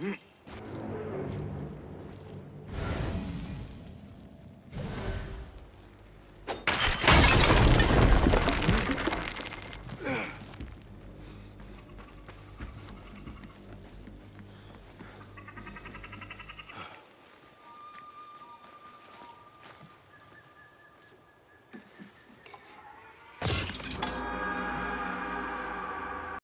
Mm-hmm.